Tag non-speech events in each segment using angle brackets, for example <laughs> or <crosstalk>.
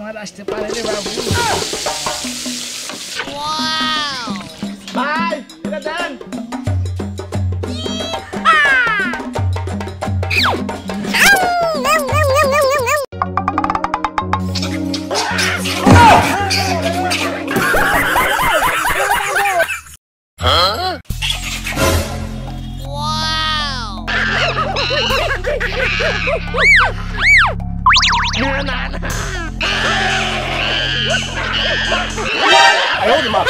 mandaste para levar Wow! Bye! We're done! 呀，我的妈！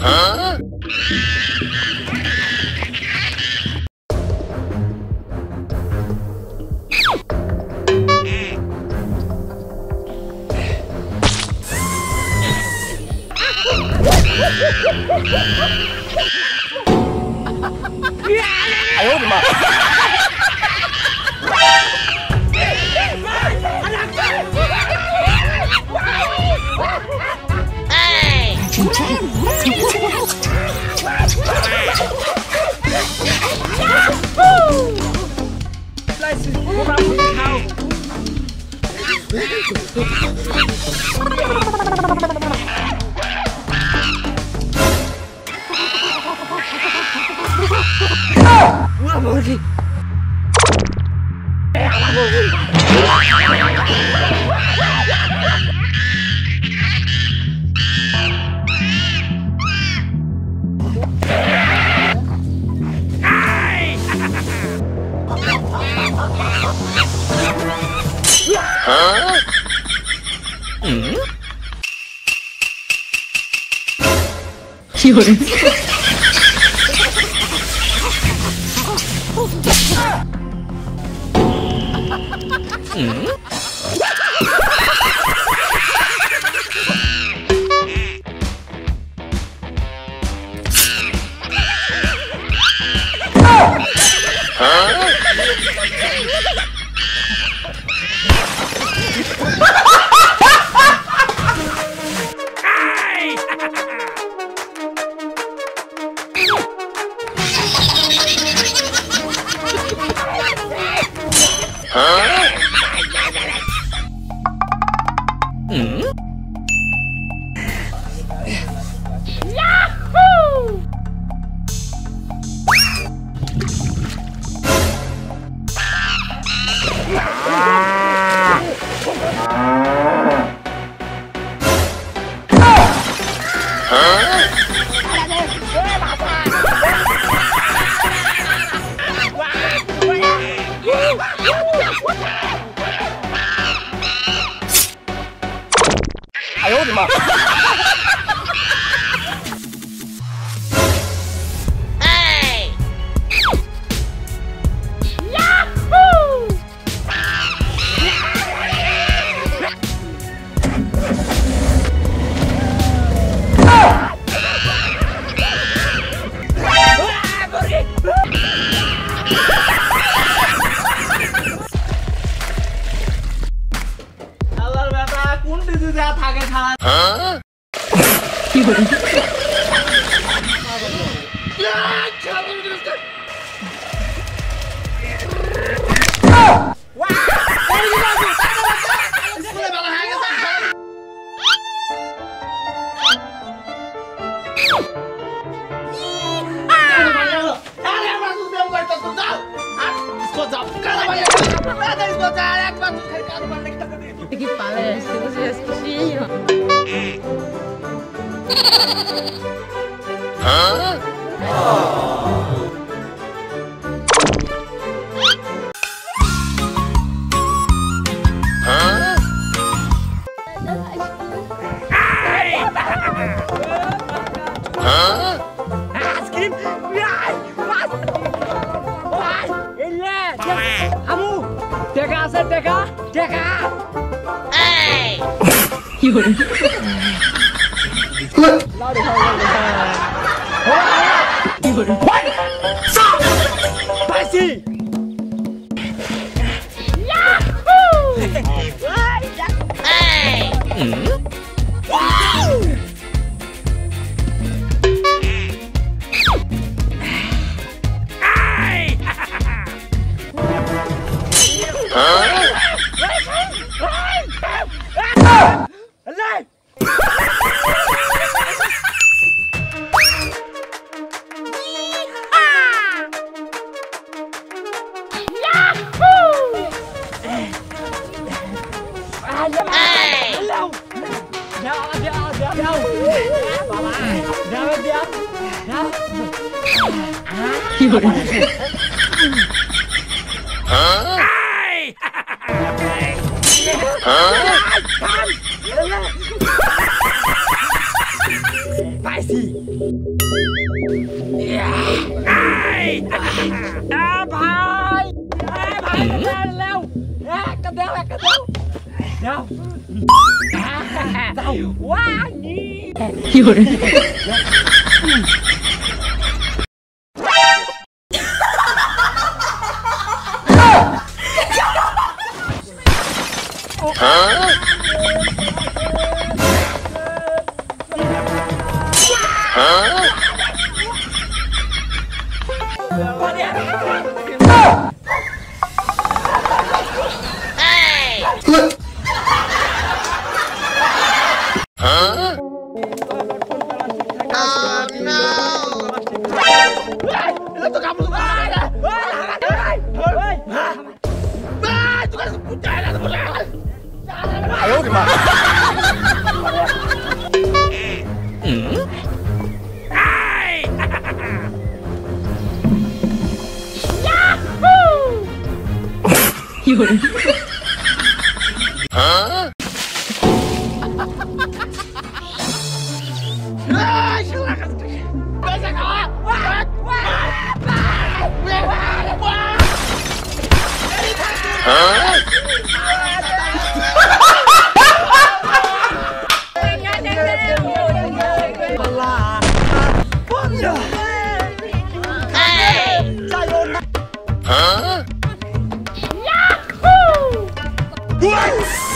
Huh? <laughs> Ah! Uma morgue! 응? 기호를 嗯？哎呦我的妈 जा थाके खाना हाँ? इसको जाओ इसको जाओ एक बार खरीदा दुकान Que palestra, é. você já assistiu? Hã? Hã? Hã? 有人。来，拉着他，拉。一个人，快上！白皙，呀呼！哎呀，哎，嗯。đâu ra bên kia ra hả Spicy. Yeah. Ai. À, bài. À, bài. Leo. À, cà đeo, cà đeo. Leo. 哇你！有人。快点！啊嗯嗯哎呀有人。Huh? Yahoo! What?